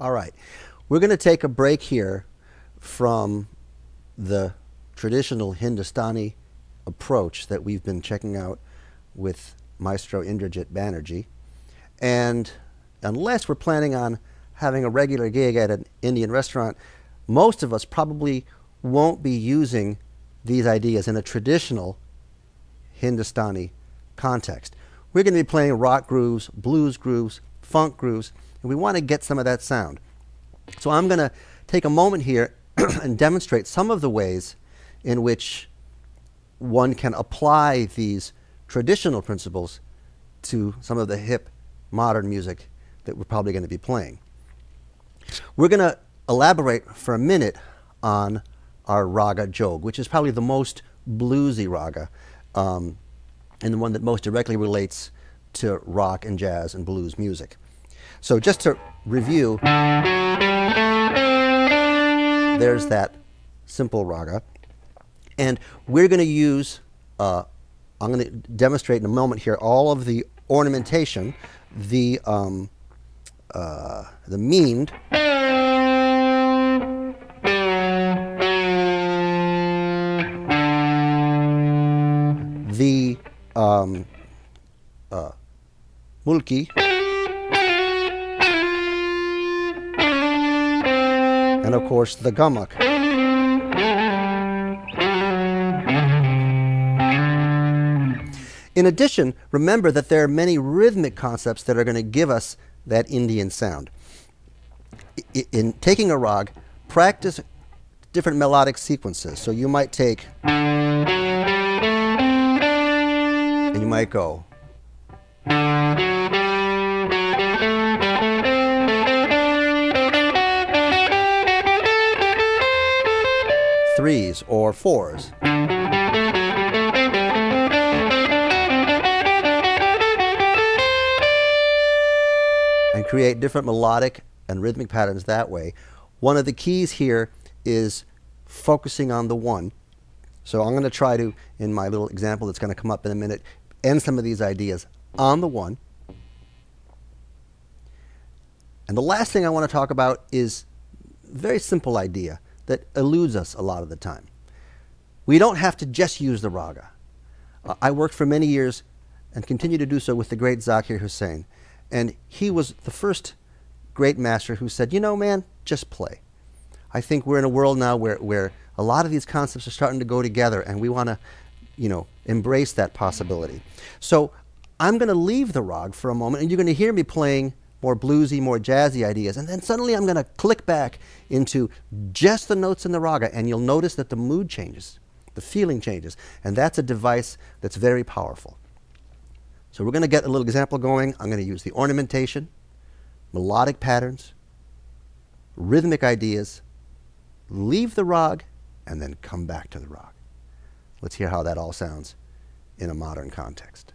All right. We're going to take a break here from the traditional Hindustani approach that we've been checking out with Maestro Indrajit Banerjee. And unless we're planning on having a regular gig at an Indian restaurant, most of us probably won't be using these ideas in a traditional Hindustani context. We're going to be playing rock grooves, blues grooves, funk grooves, and we want to get some of that sound. So I'm going to take a moment here and demonstrate some of the ways in which one can apply these traditional principles to some of the hip modern music that we're probably going to be playing. We're going to elaborate for a minute on our raga jog, which is probably the most bluesy raga um, and the one that most directly relates to rock and jazz and blues music. So just to review, there's that simple raga. And we're going to use, uh, I'm going to demonstrate in a moment here, all of the ornamentation, the, um, uh, the meend, the um, uh, murki, and of course the gamak. In addition, remember that there are many rhythmic concepts that are going to give us that Indian sound. I- In taking a rag, practice different melodic sequences. So you might take, and you might go. Threes or fours. and create different melodic and rhythmic patterns that way. One of the keys here is focusing on the one. So I'm going to try to, in my little example that's going to come up in a minute, end some of these ideas on the one. And the last thing I want to talk about is very simple idea that eludes us a lot of the time. We don't have to just use the raga. Uh, I worked for many years and continue to do so with the great Zakir Hussain. And he was the first great master who said, you know, man, just play. I think we're in a world now where, where a lot of these concepts are starting to go together and we want to, you know, embrace that possibility. So I'm going to leave the rag for a moment and you're going to hear me playing more bluesy, more jazzy ideas. And then suddenly I'm going to click back into just the notes in the raga and you'll notice that the mood changes, the feeling changes. And that's a device that's very powerful. So we're going to get a little example going. I'm going to use the ornamentation, melodic patterns, rhythmic ideas, leave the rag, and then come back to the rag. Let's hear how that all sounds in a modern context.